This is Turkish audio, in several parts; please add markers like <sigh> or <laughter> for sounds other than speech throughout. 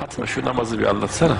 Fatma şu namazı bir anlatsana.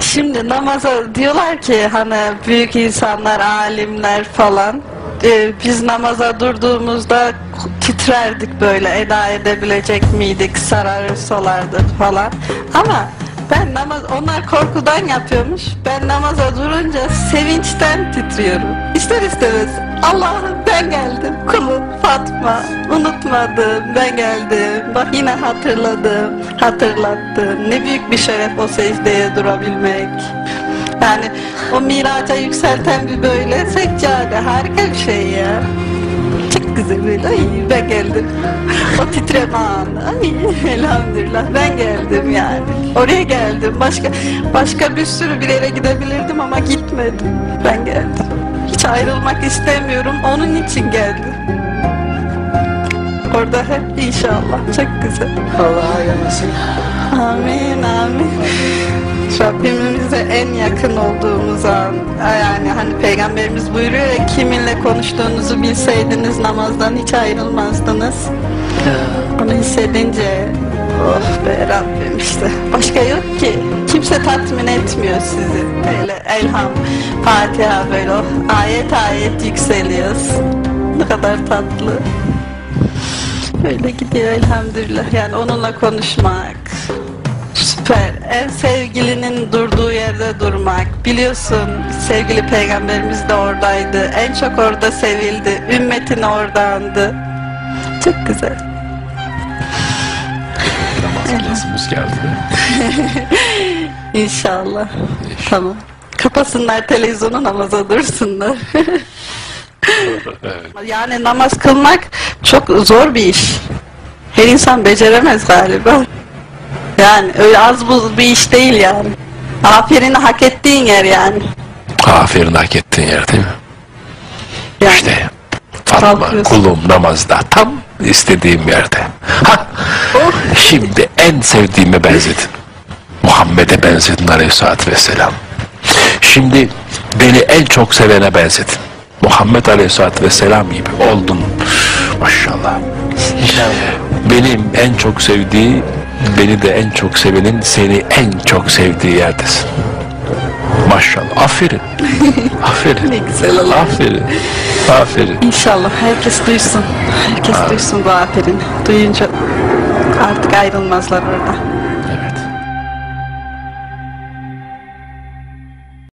Şimdi namaza diyorlar ki hani büyük insanlar, alimler falan e, biz namaza durduğumuzda titrerdik böyle eda edebilecek miydik, sararır solardık falan. Ama ben namaz, onlar korkudan yapıyormuş. Ben namaza durunca sevinçten titriyorum. İster istemez Allah'ım ben geldim. Kulum Fatma. Unutmadım. Ben geldim. Bak yine hatırladım. Hatırlattım. Ne büyük bir şeref o secdeye durabilmek. Yani o miraca yükselten bir böyle seccade harika bir şey ya. Böyle. Ay ben geldim. O titreme anı. Ay elhamdülillah ben geldim yani. Oraya geldim. Başka başka bir sürü bir yere gidebilirdim ama gitmedim. Ben geldim. Hiç ayrılmak istemiyorum. Onun için geldim. Orada hep inşallah. Çok güzel. Allah'a ayırmasın. Amin amin. Rabbimize en yakın olduğumuz an yani hani peygamberimiz buyuruyor ya kiminle konuştuğunuzu bilseydiniz namazdan hiç ayrılmazdınız. Onu hissedince oh be Rabbim işte başka yok ki kimse tatmin etmiyor sizi böyle elham Fatiha böyle oh, ayet ayet yükseliyoruz ne kadar tatlı öyle gidiyor elhamdülillah yani onunla konuşmak Süper. En sevgilinin durduğu yerde durmak. Biliyorsun sevgili peygamberimiz de oradaydı. En çok orada sevildi. Ümmetin oradandı. Çok güzel. Namaz kılasımız geldi. <laughs> İnşallah. Tamam. Kapasınlar televizyonu namaza dursunlar. <laughs> evet. yani namaz kılmak çok zor bir iş. Her insan beceremez galiba. Yani öyle az buz bir iş değil yani. Aferin hak ettiğin yer yani. Aferin hak ettiğin yer değil mi? yani. İşte Fatma kulum namazda tam istediğim yerde. Ha, Oh. şimdi en sevdiğime benzedin. Muhammed'e benzedin aleyhissalatü vesselam. Şimdi beni en çok sevene benzedin. Muhammed aleyhissalatü vesselam gibi oldun. Maşallah. Benim en çok sevdiği, beni de en çok sevenin seni en çok sevdiği yerdesin. Maşallah. Aferin. <laughs> Aferin. Ne güzel Allah. Aferin. Aferin. İnşallah herkes duysun. Herkes duysun bu aferin. Duyunca artık ayrılmazlar orada.